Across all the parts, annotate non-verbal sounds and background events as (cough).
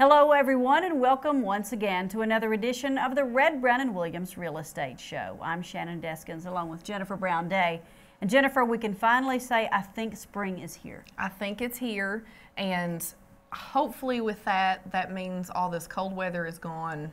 Hello, everyone, and welcome once again to another edition of the Redd Brown and Williams Real Estate Show. I'm Shannon Deskins along with Jennifer Brown Day. And Jennifer, we can finally say I think spring is here. I think it's here, and hopefully, with that, that means all this cold weather is gone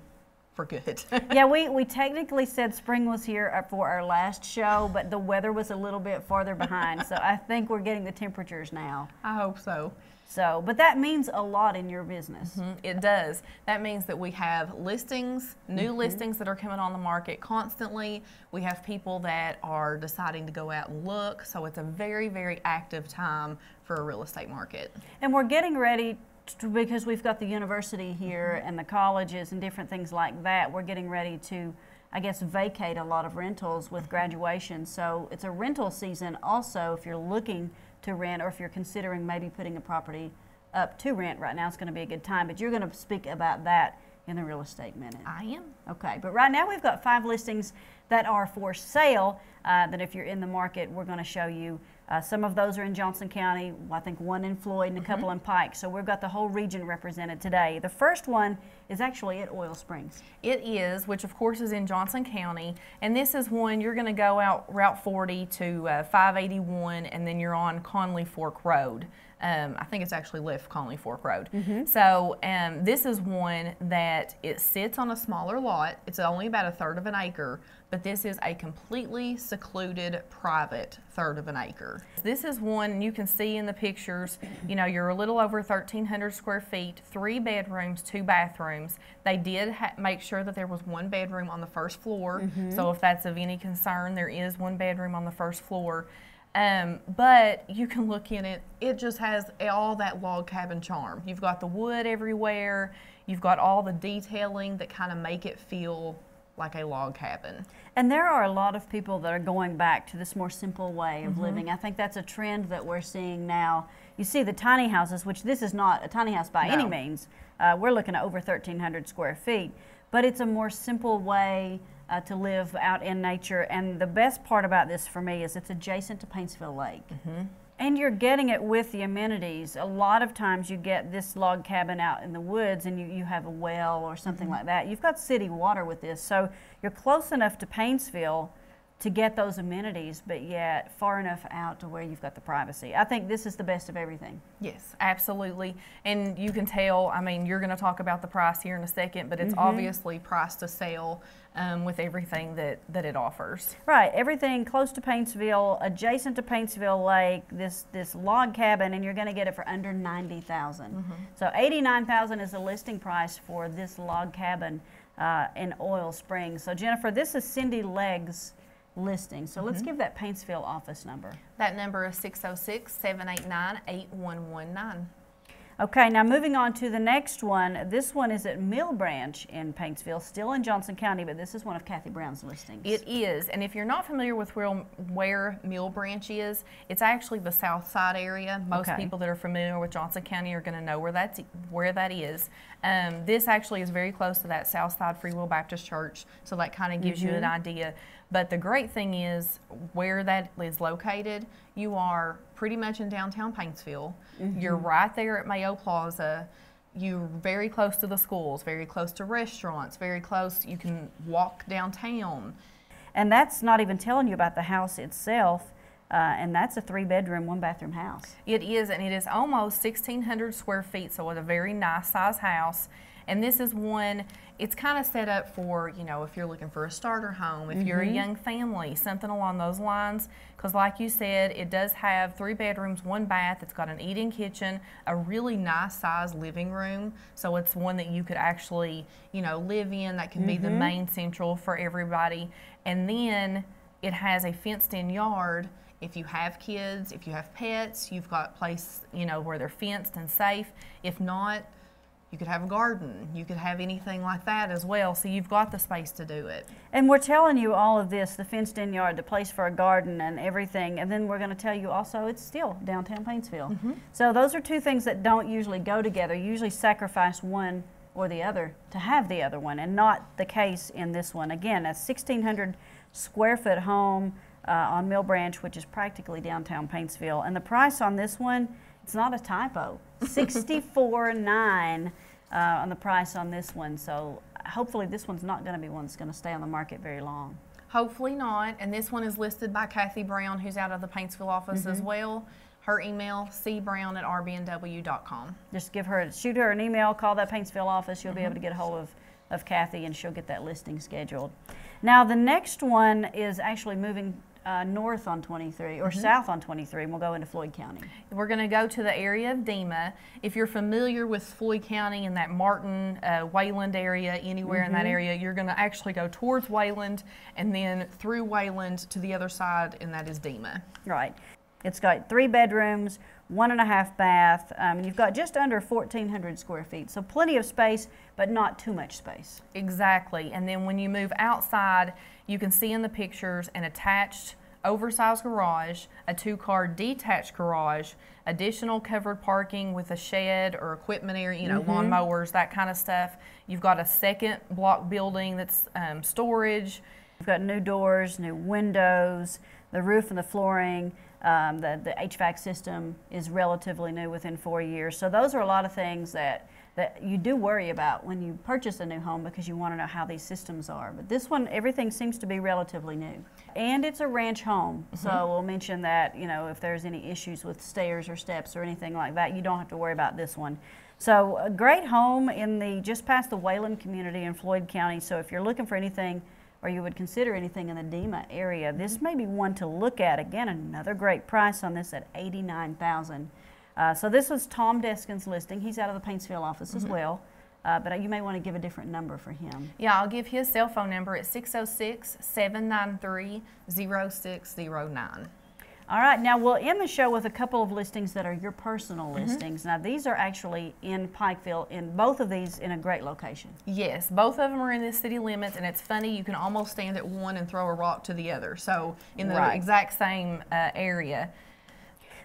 for good. (laughs) yeah, we, we technically said spring was here uh, for our last show, but the weather was a little bit farther behind. so I think we're getting the temperatures now. I hope so. So, but that means a lot in your business. Mm-hmm. It does. That means that we have listings, new mm-hmm. listings that are coming on the market constantly. We have people that are deciding to go out and look. So it's a very, very active time for a real estate market. And we're getting ready to, because we've got the university here mm-hmm. and the colleges and different things like that. We're getting ready to. I guess vacate a lot of rentals with graduation. So it's a rental season also if you're looking to rent or if you're considering maybe putting a property up to rent right now, it's going to be a good time. But you're going to speak about that in the real estate minute. I am. Okay, but right now we've got five listings that are for sale. Uh, that if you're in the market, we're going to show you uh, some of those are in Johnson County, I think one in Floyd and a mm-hmm. couple in Pike. So we've got the whole region represented today. The first one is actually at Oil Springs. It is, which of course is in Johnson County. And this is one you're going to go out Route 40 to uh, 581 and then you're on Conley Fork Road. Um, I think it's actually left Conley Fork Road. Mm-hmm. So um, this is one that it sits on a smaller lot. It's only about a third of an acre, but this is a completely secluded private third of an acre. This is one you can see in the pictures, you know, you're a little over 1,300 square feet, three bedrooms, two bathrooms. They did ha- make sure that there was one bedroom on the first floor. Mm-hmm. So if that's of any concern, there is one bedroom on the first floor. Um, but you can look in it, it just has all that log cabin charm. You've got the wood everywhere, you've got all the detailing that kind of make it feel like a log cabin. And there are a lot of people that are going back to this more simple way of mm-hmm. living. I think that's a trend that we're seeing now. You see the tiny houses, which this is not a tiny house by no. any means. Uh, we're looking at over 1,300 square feet, but it's a more simple way uh, to live out in nature. And the best part about this for me is it's adjacent to Paintsville Lake. Mm-hmm. And you're getting it with the amenities. A lot of times you get this log cabin out in the woods and you, you have a well or something mm-hmm. like that. You've got city water with this. So you're close enough to Paintsville to get those amenities, but yet far enough out to where you've got the privacy. I think this is the best of everything. Yes, absolutely. And you can tell, I mean, you're going to talk about the price here in a second, but it's mm-hmm. obviously priced to sale um, with everything that, that it offers. Right, everything close to Paintsville, adjacent to Paintsville Lake, this, this log cabin, and you're going to get it for under 90000 mm-hmm. So 89000 is the listing price for this log cabin uh, in Oil Springs. So Jennifer, this is Cindy Legg's listing. So mm-hmm. let's give that Paintsville office number. That number is 606 789 8119. Okay, now moving on to the next one. This one is at Mill Branch in Paintsville, still in Johnson County, but this is one of Kathy Brown's listings. It is, and if you're not familiar with where, where Mill Branch is, it's actually the south side area. Most okay. people that are familiar with Johnson County are going to know where that's where that is. Um, this actually is very close to that South Side Free Will Baptist Church, so that kind of gives mm-hmm. you an mm-hmm. idea. But the great thing is where that is located, you are pretty much in downtown Paintsville. Mm-hmm. You're right there at Mayo Plaza. You're very close to the schools, very close to restaurants, very close. You can walk downtown. And that's not even telling you about the house itself. Uh, and that's a three bedroom, one bathroom house. It is, and it is almost 1,600 square feet, so it's a very nice size house. And this is one, it's kind of set up for, you know, if you're looking for a starter home, if mm-hmm. you're a mm-hmm. young family, something along those lines. Because, like you said, it does have three bedrooms, one bath. It's got an eat in kitchen, a really nice size living room. So, it's one that you could actually, you know, live in. That can mm-hmm. be the mm-hmm. main central for everybody. And then it has a fenced in yard if you have kids, if you have pets, you've got place, you know, where they're fenced and safe. If not, you could have a garden. You could have anything like that as well. So you've got the space to do it. And we're telling you all of this the fenced in yard, the place for a garden, and everything. And then we're going to tell you also it's still downtown Paintsville. Mm-hmm. So those are two things that don't usually go together. You usually sacrifice one or the other to have the other one, and not the case in this one. Again, a 1,600 square foot home uh, on Mill Branch, which is practically downtown Paintsville. And the price on this one, it's not a typo. (laughs) 64.9 uh, on the price on this one. So hopefully this one's not going to be one that's going to stay on the market very long. Hopefully not. And this one is listed by Kathy Brown, who's out of the Paintsville office as well. Her email, cbrown at rbnw.com. Just give her, shoot her an email, call that Paintsville office. You'll be able to get a hold of, of Kathy and she'll get that listing scheduled. Now, the next one is actually moving uh, north on 23 or south on 23, and we'll go into Floyd County. We're going to go to the area of Dema. If you're familiar with Floyd County and that Martin, uh, Wayland area, anywhere in that area, you're going to actually go towards Wayland and then through Wayland to the other side, and that is Dema. Right. It's got three bedrooms, one and a half bath. Um, you've got just under 1,400 square feet, so plenty of space, but not too much space. Exactly. And then when you move outside, you can see in the pictures an attached oversized garage, a two car detached garage, additional covered parking with a shed or equipment area, you know, lawn mowers, that kind of stuff. You've got a second block building that's um, storage. You've got new doors, new windows, the roof and the flooring. Um, the, the HVAC system is relatively new within four years. So those are a lot of things that, that you do worry about when you purchase a new home because you want to know how these systems are. But this one, everything seems to be relatively new. And it's a ranch home. So we'll mention that, you know, if there's any issues with stairs or steps or anything like that, you don't have to worry about this one. So a great home in the just past the Wayland community in Floyd County. So if you're looking for anything or you would consider anything in the Dema area, this may be one to look at. Again, another great price on this at eighty-nine thousand. Uh, so this was Tom Deskin's listing. He's out of the Paintsville office as well, uh, but you may want to give a different number for him. Yeah, I'll give his cell phone number at 606 793 0609. All right, now we'll end the show with a couple of listings that are your personal listings. Now these are actually in Pikeville, in both of these in a great location. Yes, both of them are in the city limits, and it's funny, you can almost stand at one and throw a rock to the other. So, in the Right. exact same uh, area.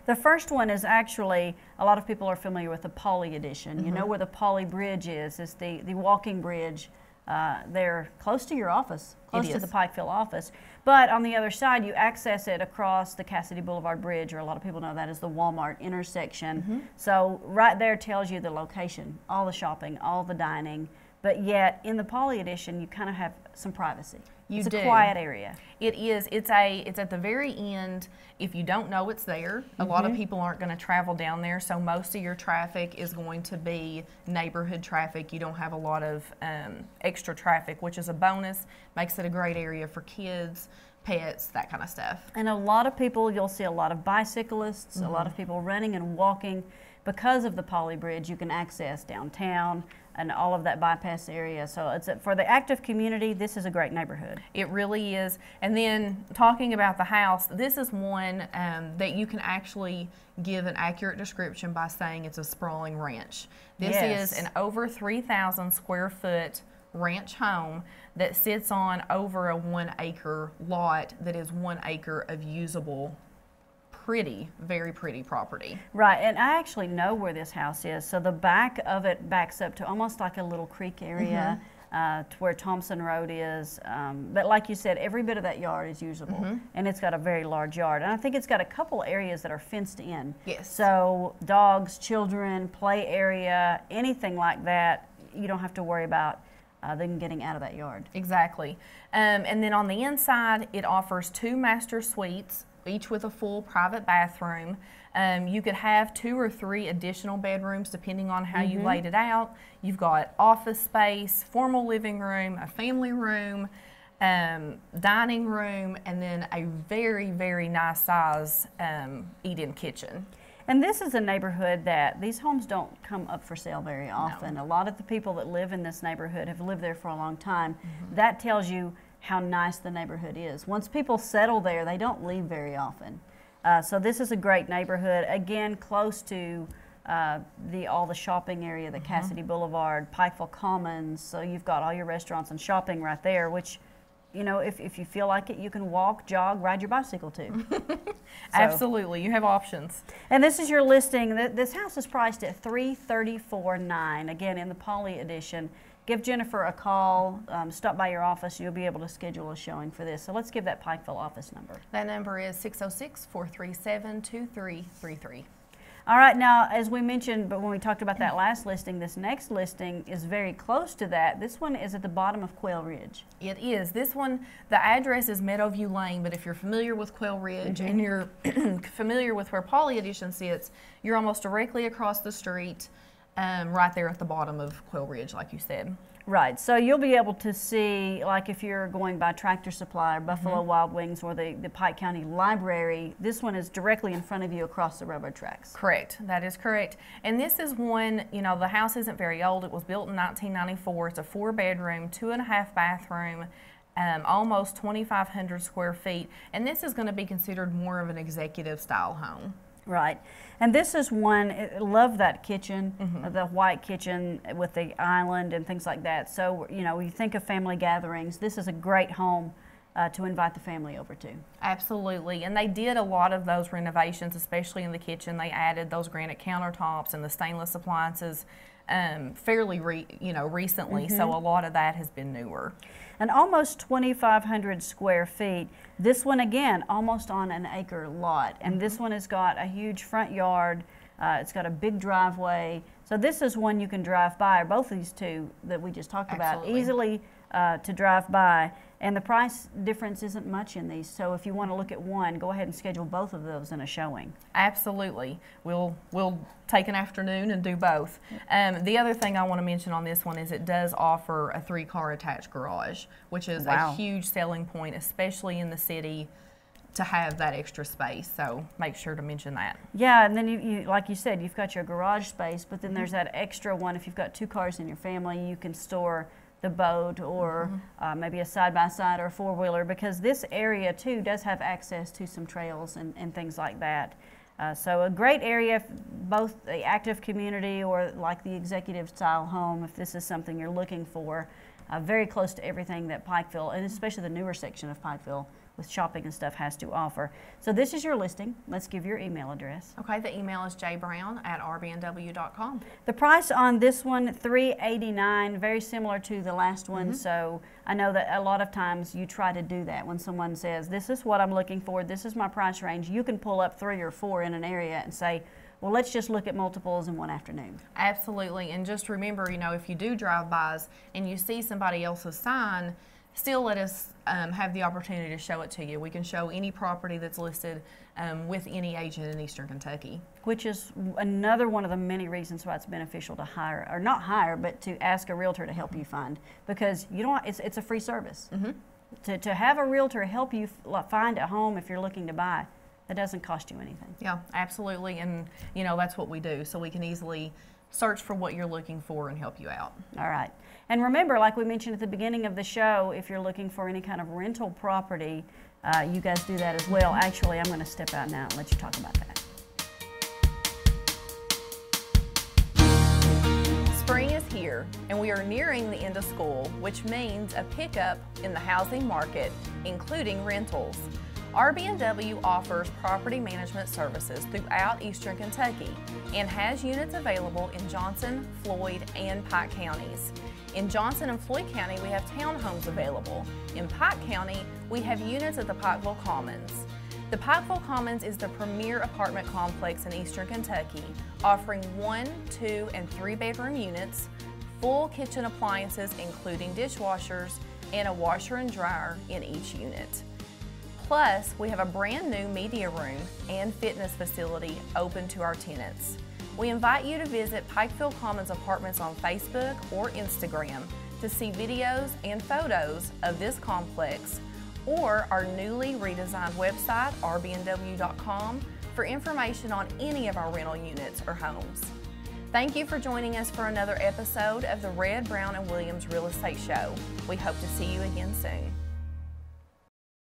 The first one is actually a lot of people are familiar with the Polly edition. You know where the Polly Bridge is? It's the the walking bridge. Uh, they're close to your office, close to the Pikeville office. But on the other side, you access it across the Cassidy Boulevard Bridge, or a lot of people know that as the Walmart intersection. So right there tells you the location, all the shopping, all the dining. But yet in the Polly edition, you kind of have some privacy. You it's do. a quiet area. It is. It's a. It's at the very end. If you don't know it's there, a lot of people aren't going to travel down there. So most of your traffic is going to be neighborhood traffic. You don't have a lot of um, extra traffic, which is a bonus. Makes it a great area for kids, pets, that kind of stuff. And a lot of people, you'll see a lot of bicyclists, a lot of people running and walking. Because of the Poly Bridge, you can access downtown and all of that bypass area. So it's a, for the active community, this is a great neighborhood. It really is. And then talking about the house, this is one um, that you can actually give an accurate description by saying it's a sprawling ranch. This Yes. is an over 3,000 square foot ranch home that sits on over a one acre lot that is one acre of usable, pretty, very pretty property. Right, and I actually know where this house is. So the back of it backs up to almost like a little creek area. Uh, to where Thompson Road is, um, but like you said, every bit of that yard is usable, and it's got a very large yard. And I think it's got a couple areas that are fenced in. Yes. So dogs, children, play area, anything like that, you don't have to worry about uh, them getting out of that yard. Exactly. Um, and then on the inside, it offers two master suites, each with a full private bathroom. Um, you could have two or three additional bedrooms depending on how you laid it out. You've got office space, formal living room, a family room, um, dining room, and then a very, very nice size um, eat in kitchen. And this is a neighborhood that these homes don't come up for sale very often. A lot of the people that live in this neighborhood have lived there for a long time. That tells you how nice the neighborhood is. Once people settle there, they don't leave very often. Uh, so this is a great neighborhood. Again, close to uh, the all the shopping area, the Cassidy Boulevard, Pikeville Commons. So you've got all your restaurants and shopping right there, which. You know, if, if you feel like it, you can walk, jog, ride your bicycle too. (laughs) So- Absolutely, you have options. and this is your listing. This house is priced at three thirty four nine. Again, in the Poly edition. Give Jennifer a call. Um, stop by your office. You'll be able to schedule a showing for this. So let's give that Pikeville office number. That number is 606 437 2333. All right, now as we mentioned, but when we talked about that last listing, this next listing is very close to that. This one is at the bottom of Quail Ridge. It is. This one, the address is Meadowview Lane, but if you're familiar with Quail Ridge and you're (clears throat) familiar with where Poly Edition sits, you're almost directly across the street, um, right there at the bottom of Quail Ridge, like you said. Right, so you'll be able to see, like if you're going by Tractor Supply or Buffalo Wild Wings or the, the Pike County Library, this one is directly in front of you across the railroad tracks. Correct. That is correct. And this is one, you know, the house isn't very old. It was built in 1994. It's a four bedroom, two and a half bathroom, um, almost 2,500 square feet. And this is going to be considered more of an executive style home. Right, and this is one. I love that kitchen, uh, the white kitchen with the island and things like that. So you know, you think of family gatherings. This is a great home uh, to invite the family over to. Absolutely. And they did a lot of those renovations, especially in the kitchen. They added those granite countertops and the stainless appliances um, fairly, re, you know, recently. So a lot of that has been newer. And almost 2,500 square feet. This one again, almost on an acre lot, and this one has got a huge front yard. Uh, it's got a big driveway. So this is one you can drive by. Or both these two that we just talked about easily uh, to drive by. And the price difference isn't much in these. So if you want to look at one, go ahead and schedule both of those in a showing. Absolutely. We'll we'll take an afternoon and do both. Um, the other thing I want to mention on this one is it does offer a three car attached garage, which is Wow. a huge selling point, especially in the city, to have that extra space. So make sure to mention that. Yeah, and then you, you like you said, you've got your garage space, but then there's that extra one. If you've got two cars in your family, you can store the boat or uh, maybe a side by side or four wheeler because this area too does have access to some trails and, and things like that. Uh, so a great area, both the active community or like the executive style home, if this is something you're looking for. Uh, very close to everything that Pikeville, and especially the newer section of Pikeville with shopping and stuff, has to offer. So this is your listing. Let's give your email address. Okay, the email is jbrown at rbnw.com. The price on this one, three eighty nine, very similar to the last one. So I know that a lot of times you try to do that when someone says, "This is what I'm looking for. This is my price range." You can pull up three or four in an area and say, "Well, let's just look at multiples in one afternoon." Absolutely. And just remember, you know, if you do drive bys and you see somebody else's sign, still let us um, have the opportunity to show it to you. We can show any property that's listed um, with any agent in Eastern Kentucky. Which is another one of the many reasons why it's beneficial to hire, or not hire, but to ask a realtor to help you find, because you don't. It's it's a free service. To to have a realtor help you f- find a home if you're looking to buy, that doesn't cost you anything. Yeah, absolutely. And, you know, that's what we do. So we can easily search for what you're looking for and help you out. All right. And remember, like we mentioned at the beginning of the show, if you're looking for any kind of rental property, uh, you guys do that as well. Actually, I'm going to step out now and let you talk about that. Spring is here, and we are nearing the end of school, which means a pickup in the housing market, including rentals. RB&W offers property management services throughout Eastern Kentucky and has units available in Johnson, Floyd, and Pike counties. In Johnson and Floyd County, we have townhomes available. In Pike County, we have units at the Pikeville Commons. The Pikeville Commons is the premier apartment complex in eastern Kentucky, offering one, two, and three bedroom units, full kitchen appliances including dishwashers, and a washer and dryer in each unit. Plus, we have a brand new media room and fitness facility open to our tenants. We invite you to visit Pikeville Commons Apartments on Facebook or Instagram to see videos and photos of this complex or our newly redesigned website, rbnw.com, for information on any of our rental units or homes. Thank you for joining us for another episode of the Redd, Brown, and Williams Real Estate Show. We hope to see you again soon.